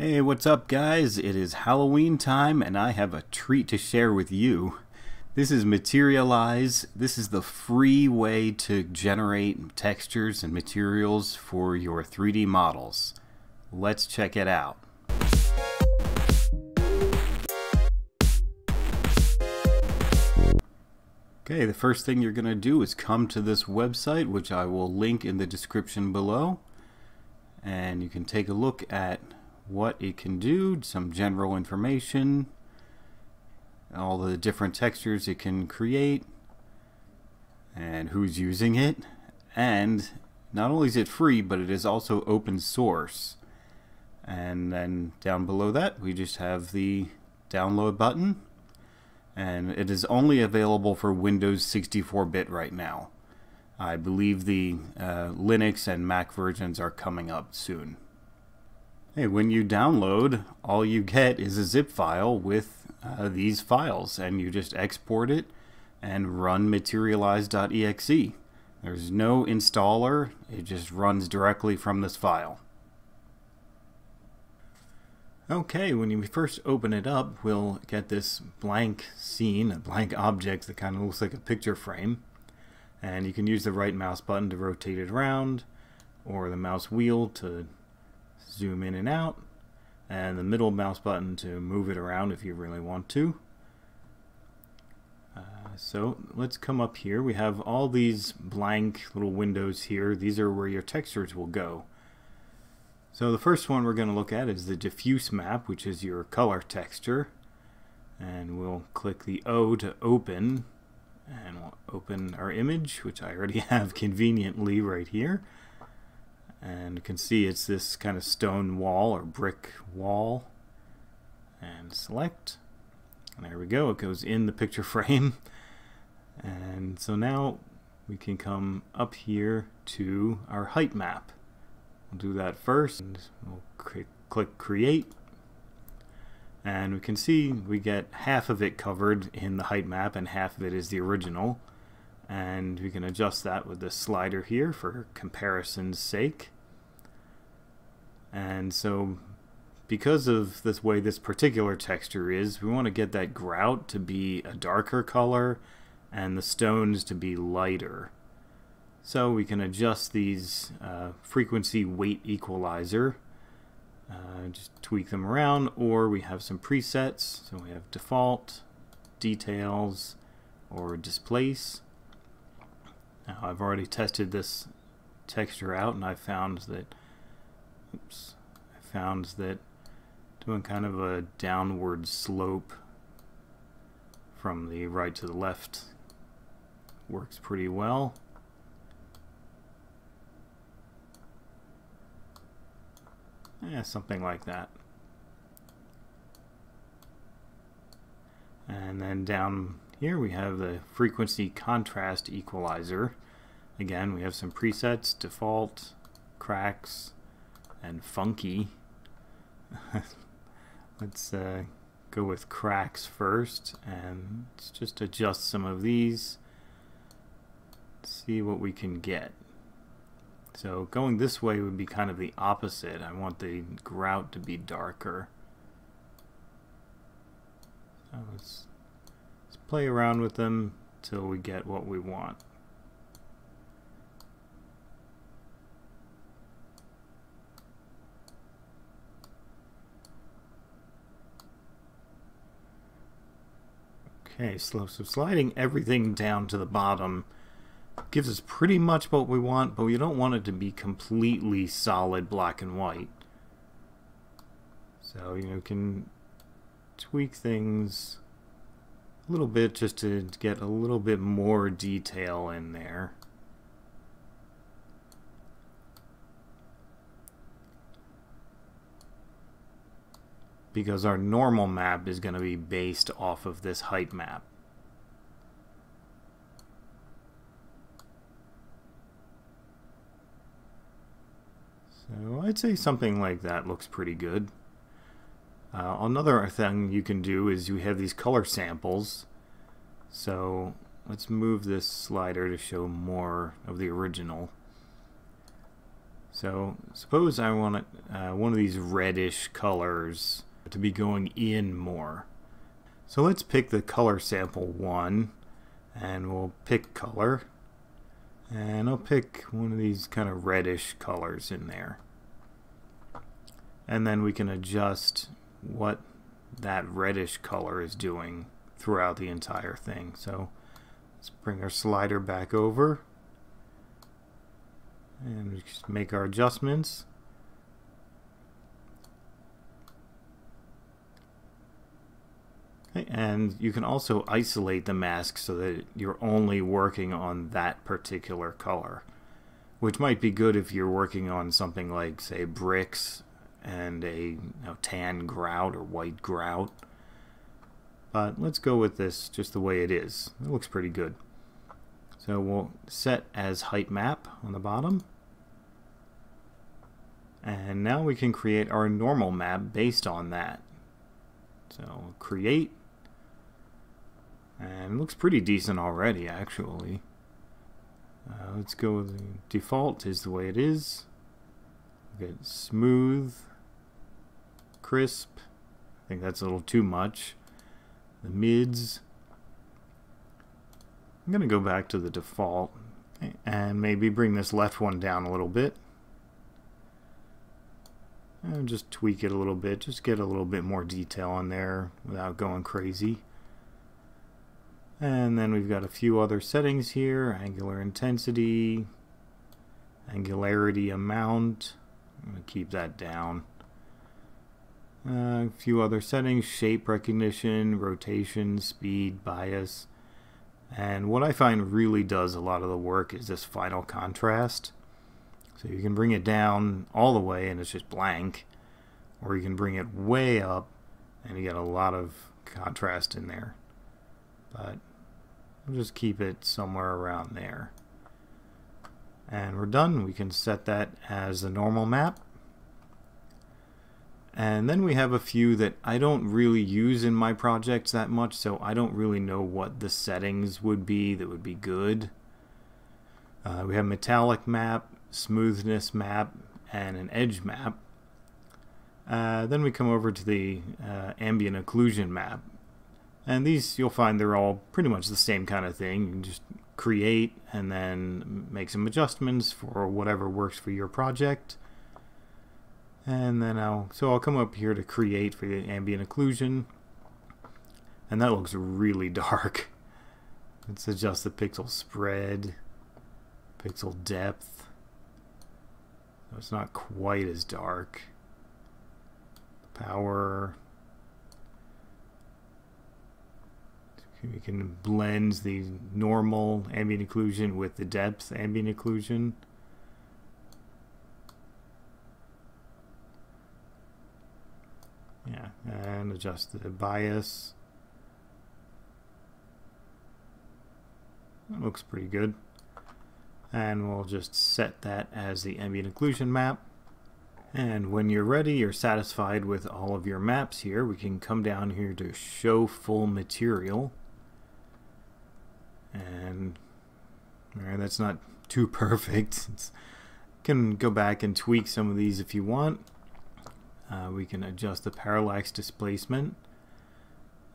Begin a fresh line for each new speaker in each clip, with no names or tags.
Hey, what's up, guys? It is Halloween time, and I have a treat to share with you. This is Materialize. This is the free way to generate textures and materials for your 3D models. Let's check it out. Okay, the first thing you're going to do is come to this website, which I will link in the description below. And you can take a look at what it can do, some general information, all the different textures it can create, and who's using it. And not only is it free, but it is also open source. And then down below that, we just have the download button and it is only available for Windows 64-bit right now. I believe the uh, Linux and Mac versions are coming up soon. Hey, when you download, all you get is a zip file with uh, these files, and you just export it and run materialize.exe. There's no installer, it just runs directly from this file. Okay, when you first open it up, we'll get this blank scene, a blank object that kind of looks like a picture frame. And you can use the right mouse button to rotate it around, or the mouse wheel to zoom in and out, and the middle mouse button to move it around if you really want to. Uh, so let's come up here. We have all these blank little windows here. These are where your textures will go. So the first one we're going to look at is the diffuse map, which is your color texture. And we'll click the O to open, and we'll open our image, which I already have conveniently right here. And you can see it's this kind of stone wall or brick wall. And select. And there we go, it goes in the picture frame. And so now we can come up here to our height map. We'll do that first. And we'll click create. And we can see we get half of it covered in the height map and half of it is the original. And we can adjust that with the slider here for comparison's sake. And so because of this way this particular texture is, we want to get that grout to be a darker color and the stones to be lighter. So we can adjust these uh, frequency weight equalizer, uh, just tweak them around, or we have some presets. So we have default, details, or displace. Now I've already tested this texture out and I found that, oops, I found that doing kind of a downward slope from the right to the left works pretty well. Yeah, something like that. And then down here we have the frequency contrast equalizer. Again, we have some presets, default, cracks, and funky. let's uh, go with cracks first and let's just adjust some of these. See what we can get. So going this way would be kind of the opposite. I want the grout to be darker. So let's, let's play around with them till we get what we want. Okay, so, so sliding everything down to the bottom gives us pretty much what we want, but we don't want it to be completely solid black and white. So, you know, can tweak things little bit just to get a little bit more detail in there. Because our normal map is going to be based off of this height map. So I'd say something like that looks pretty good. Uh, another thing you can do is you have these color samples. So let's move this slider to show more of the original. So suppose I want uh, one of these reddish colors to be going in more. So let's pick the color sample 1 and we'll pick color and I'll pick one of these kind of reddish colors in there and then we can adjust what that reddish color is doing throughout the entire thing so let's bring our slider back over and just make our adjustments And you can also isolate the mask so that you're only working on that particular color. Which might be good if you're working on something like, say, bricks and a you know, tan grout or white grout. But let's go with this just the way it is. It looks pretty good. So we'll set as height map on the bottom. And now we can create our normal map based on that. So create and it looks pretty decent already, actually. Uh, let's go with the default is the way it is. Get smooth, crisp. I think that's a little too much. The mids. I'm going to go back to the default and maybe bring this left one down a little bit. And just tweak it a little bit, just get a little bit more detail in there without going crazy. And then we've got a few other settings here, angular intensity, angularity amount, I'm going to keep that down. Uh, a few other settings, shape recognition, rotation, speed, bias. And what I find really does a lot of the work is this final contrast. So you can bring it down all the way and it's just blank, or you can bring it way up and you get a lot of contrast in there. But We'll just keep it somewhere around there. And we're done. We can set that as a normal map. And then we have a few that I don't really use in my projects that much, so I don't really know what the settings would be that would be good. Uh, we have metallic map, smoothness map, and an edge map. Uh, then we come over to the uh, ambient occlusion map. And these, you'll find they're all pretty much the same kind of thing. You can just create and then make some adjustments for whatever works for your project. And then I'll, so I'll come up here to create for the ambient occlusion. And that looks really dark. Let's adjust the pixel spread, pixel depth. So it's not quite as dark. Power, we can blend the normal ambient occlusion with the depth ambient occlusion. Yeah, and adjust the bias. That looks pretty good. And we'll just set that as the ambient occlusion map. And when you're ready, you're satisfied with all of your maps here, we can come down here to show full material and right, that's not too perfect. It's, can go back and tweak some of these if you want. Uh, we can adjust the parallax displacement.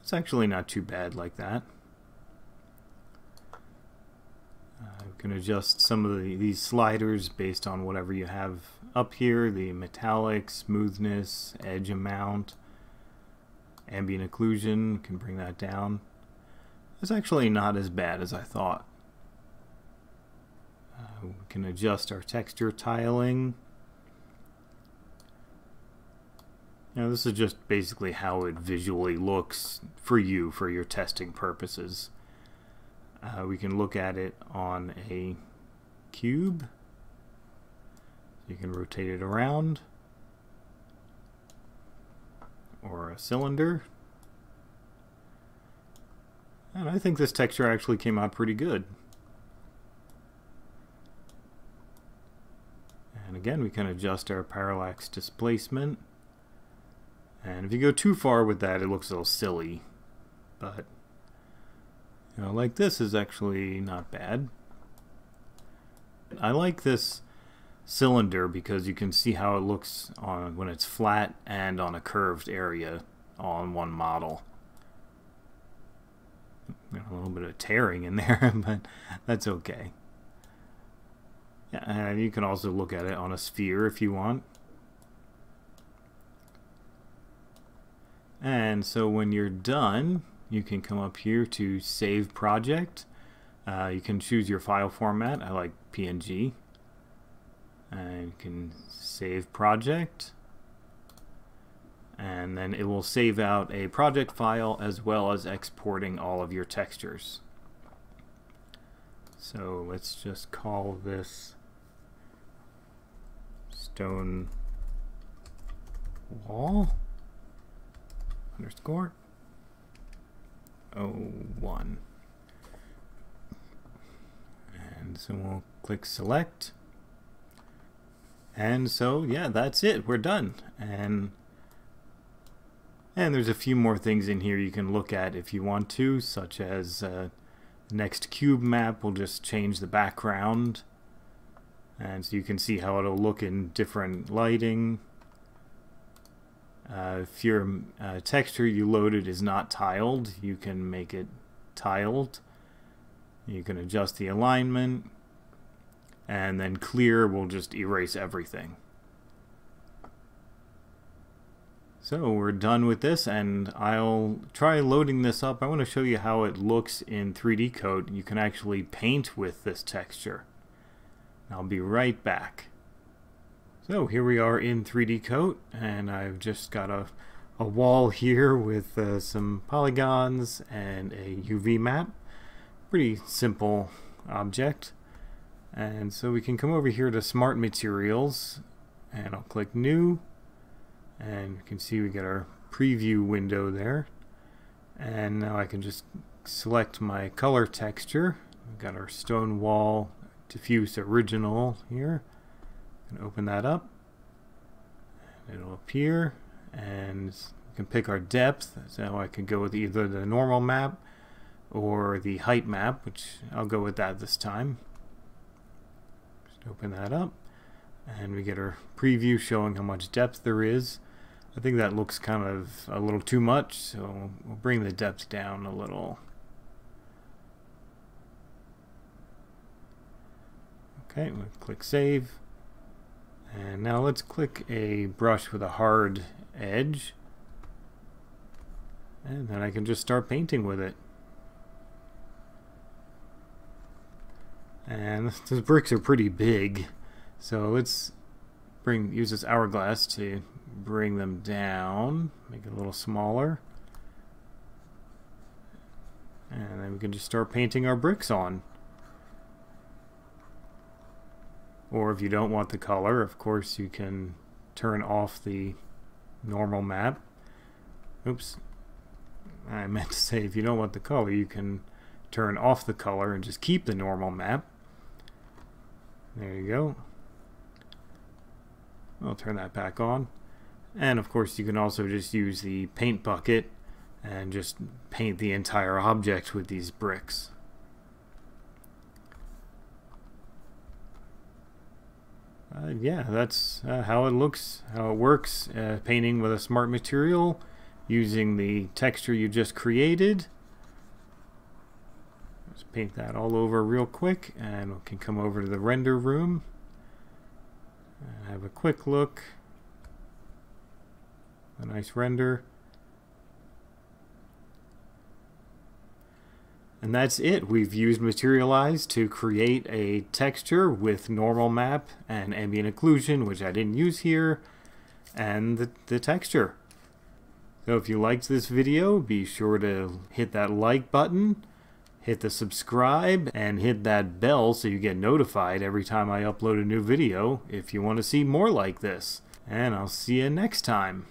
It's actually not too bad like that. Uh, we can adjust some of the, these sliders based on whatever you have up here, the metallic, smoothness, edge amount, ambient occlusion, can bring that down. It's actually not as bad as I thought. Uh, we can adjust our texture tiling. Now this is just basically how it visually looks for you for your testing purposes. Uh, we can look at it on a cube. You can rotate it around or a cylinder. And I think this texture actually came out pretty good. And again, we can adjust our parallax displacement. And if you go too far with that, it looks a little silly. But, you know, like this is actually not bad. I like this cylinder because you can see how it looks on when it's flat and on a curved area in one model. A little bit of tearing in there, but that's okay. Yeah, and you can also look at it on a sphere if you want. And so when you're done, you can come up here to Save Project. Uh, you can choose your file format. I like PNG. And you can Save Project. And then it will save out a project file as well as exporting all of your textures. So let's just call this stone wall underscore 01. And so we'll click select. And so, yeah, that's it. We're done. And and there's a few more things in here you can look at if you want to, such as uh, next cube map We'll just change the background. And so you can see how it'll look in different lighting. Uh, if your uh, texture you loaded is not tiled, you can make it tiled. You can adjust the alignment, and then clear will just erase everything. So we're done with this, and I'll try loading this up. I want to show you how it looks in 3D Coat. You can actually paint with this texture. I'll be right back. So here we are in 3D Coat, and I've just got a, a wall here with uh, some polygons and a UV map. Pretty simple object. And so we can come over here to Smart Materials, and I'll click New, and you can see we get our preview window there. And now I can just select my color texture. We've got our stone wall diffuse original here open that up. It'll appear and we can pick our depth. So I can go with either the normal map or the height map, which I'll go with that this time. Just open that up and we get our preview showing how much depth there is. I think that looks kind of a little too much, so we'll bring the depth down a little. Okay, we'll click Save. And now let's click a brush with a hard edge. And then I can just start painting with it. And those bricks are pretty big. So let's bring use this hourglass to bring them down, make it a little smaller. And then we can just start painting our bricks on. Or if you don't want the color, of course, you can turn off the normal map. Oops. I meant to say if you don't want the color, you can turn off the color and just keep the normal map. There you go. I'll turn that back on. And of course you can also just use the paint bucket and just paint the entire object with these bricks. Yeah, that's uh, how it looks, how it works, uh, painting with a smart material using the texture you just created. Let's paint that all over real quick and we can come over to the render room have a quick look. A nice render. And that's it. We've used Materialize to create a texture with normal map and ambient occlusion, which I didn't use here, and the, the texture. So if you liked this video, be sure to hit that like button, hit the subscribe, and hit that bell so you get notified every time I upload a new video if you want to see more like this. And I'll see you next time.